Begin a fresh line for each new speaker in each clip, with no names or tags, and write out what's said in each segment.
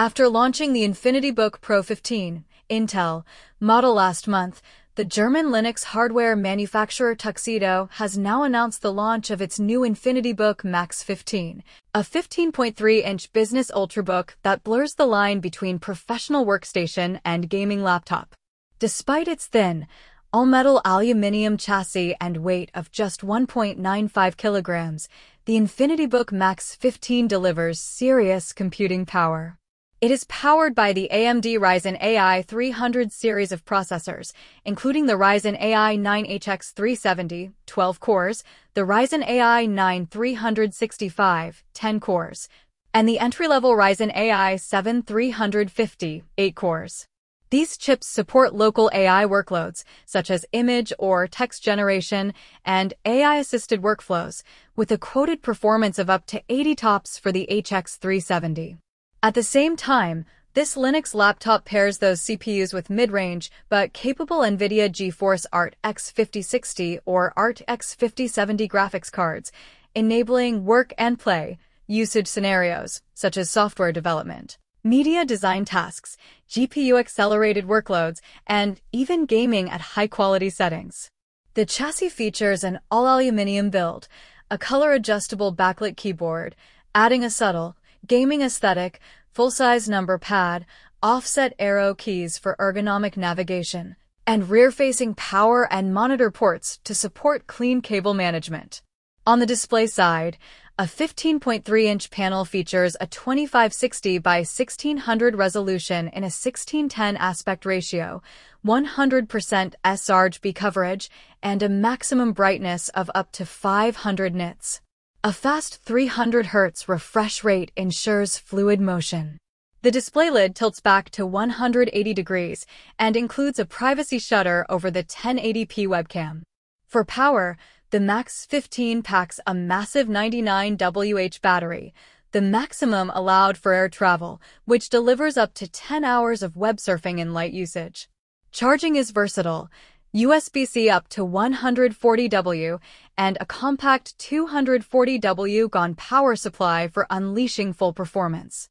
After launching the InfinityBook Pro 15 Intel model last month, the German Linux hardware manufacturer Tuxedo has now announced the launch of its new InfinityBook Max 15, a 15.3-inch business ultrabook that blurs the line between professional workstation and gaming laptop. Despite its thin, all-metal aluminium chassis and weight of just 1.95 kilograms, the InfinityBook Max 15 delivers serious computing power. It is powered by the AMD Ryzen AI 300 series of processors, including the Ryzen AI 9 HX370, 12 cores, the Ryzen AI 9 365, 10 cores, and the entry-level Ryzen AI 7 350, 8 cores. These chips support local AI workloads, such as image or text generation and AI-assisted workflows, with a quoted performance of up to 80 TOPS for the HX370. At the same time, this Linux laptop pairs those CPUs with mid-range but capable NVIDIA GeForce RTX 5060 or RTX 5070 graphics cards, enabling work and play usage scenarios, such as software development, media design tasks, GPU-accelerated workloads, and even gaming at high-quality settings. The chassis features an all-aluminum build, a color-adjustable backlit keyboard, adding a subtle, gaming aesthetic, full-size number pad, offset arrow keys for ergonomic navigation, and rear-facing power and monitor ports to support clean cable management. On the display side, a 15.3-inch panel features a 2560 by 1600 resolution in a 1610 aspect ratio, 100% sRGB coverage, and a maximum brightness of up to 500 nits. A fast 300 Hz refresh rate ensures fluid motion. The display lid tilts back to 180 degrees and includes a privacy shutter over the 1080p webcam. For power, the Max 15 packs a massive 99WH battery, the maximum allowed for air travel, which delivers up to 10 hours of web surfing in light usage. Charging is versatile, USB-C up to 140W, and a compact 240W GAN power supply for unleashing full performance.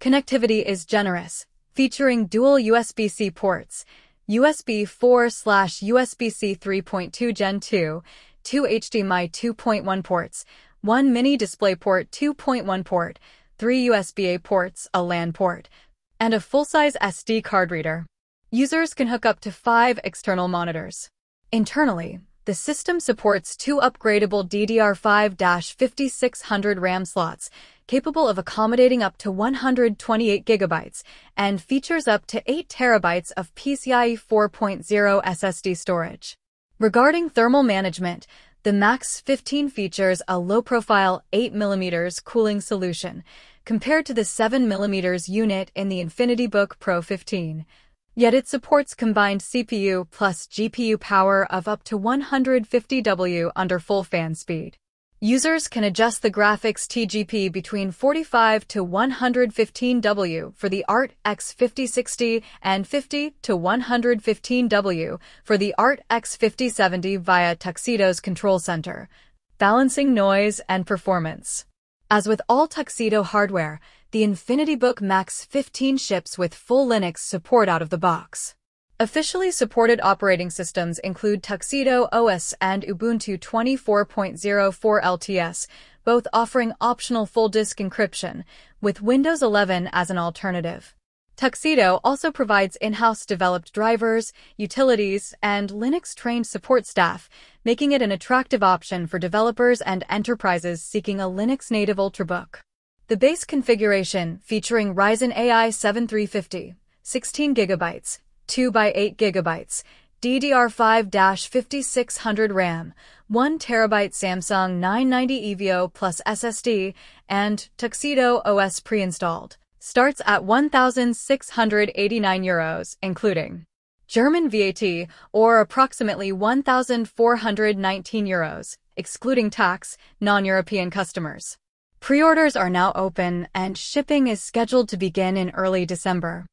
Connectivity is generous, featuring dual USB-C ports, USB 4 slash USB-C 3.2 Gen 2, two HDMI 2.1 ports, one mini DisplayPort 2.1 port, three USB-A ports, a LAN port, and a full-size SD card reader. Users can hook up to five external monitors. Internally, the system supports two upgradable DDR5-5600 RAM slots, capable of accommodating up to 128 gigabytes, and features up to 8 terabytes of PCIe 4.0 SSD storage. Regarding thermal management, the Max 15 features a low-profile 8mm cooling solution, compared to the 7mm unit in the InfinityBook Pro 15. Yet it supports combined CPU plus GPU power of up to 150W under full fan speed. Users can adjust the graphics TGP between 45 to 115W for the RTX 5060 and 50 to 115W for the RTX 5070 via Tuxedo's control center, balancing noise and performance. As with all Tuxedo hardware, the InfinityBook Max 15 ships with full Linux support out of the box. Officially supported operating systems include Tuxedo OS and Ubuntu 24.04 LTS, both offering optional full disk encryption, with Windows 11 as an alternative. Tuxedo also provides in-house developed drivers, utilities, and Linux-trained support staff, making it an attractive option for developers and enterprises seeking a Linux-native ultrabook. The base configuration, featuring Ryzen AI 7350, 16 GB, 2 by 8 GB, DDR5-5600 RAM, 1 TB Samsung 990 EVO plus SSD, and Tuxedo OS pre-installed, starts at 1,689 euros, including German VAT, or approximately 1,419 euros, excluding tax, non-European customers. Pre-orders are now open and shipping is scheduled to begin in early December.